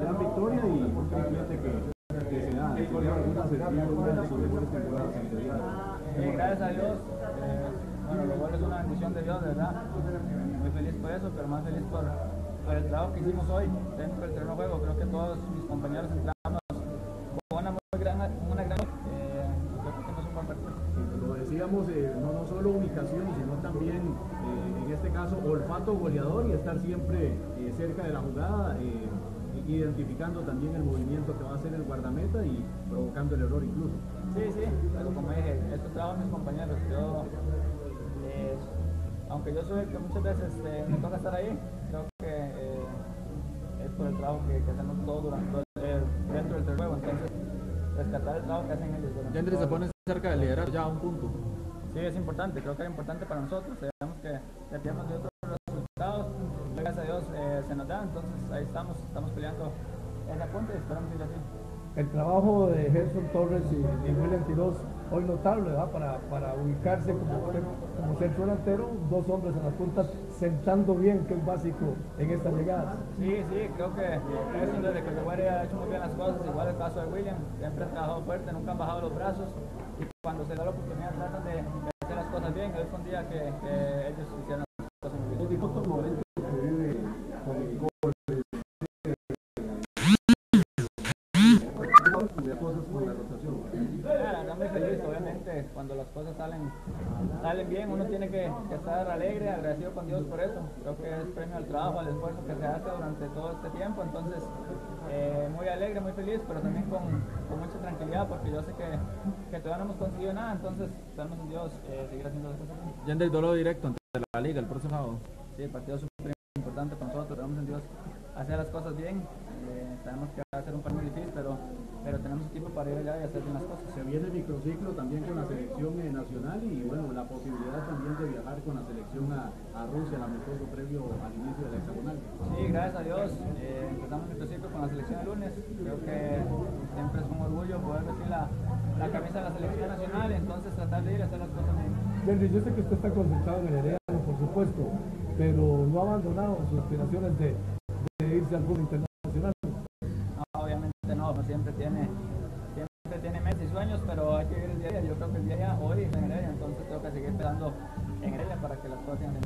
gran victoria y que, que se da. ¿Tiene alguna sentido una de sus mejores temporadas anteriores? Sí, gracias a Dios. eh, bueno, los goles es una bendición de Dios, de verdad. Muy feliz por eso, pero más feliz por, por el trabajo que hicimos hoy dentro del terreno de juego. Creo que todos mis compañeros entramos con una muy gran, una gran, eh, creo que hicimos un buen partido. Lo decíamos, eh, no, no solo ubicación, sino también, en este caso, olfato goleador y estar siempre cerca de la jugada, identificando también el movimiento que va a hacer el guardameta y provocando el error incluso. Sí, sí, pero como dije, esto trabajo mis compañeros. Yo, eh, aunque yo soy el que muchas veces eh, me toca estar ahí, creo que eh, es por el trabajo que, que hacemos todos durante todo el- eh, dentro del juego. Entonces, rescatar el trabajo que hacen ellos. Yandri se pone cerca del liderazgo ya a un punto. Sí, es importante, creo que es importante para nosotros. Sabemos que dependemos de resultados. Gracias a Dios eh, se nos da, entonces ahí estamos, estamos peleando en la punta y esperamos ir así. El trabajo de Gerson Torres y, y William Quiroz, hoy notable, ¿verdad? Para, para ubicarse como, como centro delantero, dos hombres en las puntas, sentando bien, que es básico en estas llegadas. Sí, sí, creo que eso desde que Guare ha hecho muy bien las cosas, igual el caso de William, siempre han trabajado fuerte, nunca han bajado los brazos y cuando se da la oportunidad tratan de, de hacer las cosas bien. Hoy fue un día que, que ellos hicieron de cosas con la rotación. Verdad muy feliz, obviamente, cuando las cosas salen, salen bien, uno tiene que, que estar alegre, agradecido con Dios por eso. Creo que es premio al trabajo, al esfuerzo que se hace durante todo este tiempo, entonces eh, muy alegre, muy feliz, pero también con, con mucha tranquilidad porque yo sé que, que todavía no hemos conseguido nada, entonces esperamos en Dios eh, seguir haciendo las cosas bien. Yandri, duelo directo ante la liga el próximo sábado. Sí, el partido es súper importante para nosotros, esperamos en Dios hacer las cosas bien. Sabemos que va a ser un partido difícil, pero, pero tenemos equipo para ir allá y hacer bien las cosas. Se viene el microciclo también con la selección eh, nacional y bueno, la posibilidad también de viajar con la selección a, a Rusia, el amistoso previo al inicio de la hexagonal. Sí, gracias a Dios. eh, empezamos nuestro ciclo con la selección el lunes. Creo que siempre es un orgullo poder vestir la, la camisa de la selección nacional, entonces tratar de ir a hacer las cosas bien. Henry, yo sé que usted está concentrado en el Herediano, por supuesto, pero no ha abandonado sus aspiraciones de, de irse al fútbol internacional. No, uno siempre tiene, siempre tiene meses y sueños, pero hay que vivir el día a día. Yo creo que el día a día hoy es en Heredia, entonces tengo que seguir esperando en Heredia para que las cosas sigan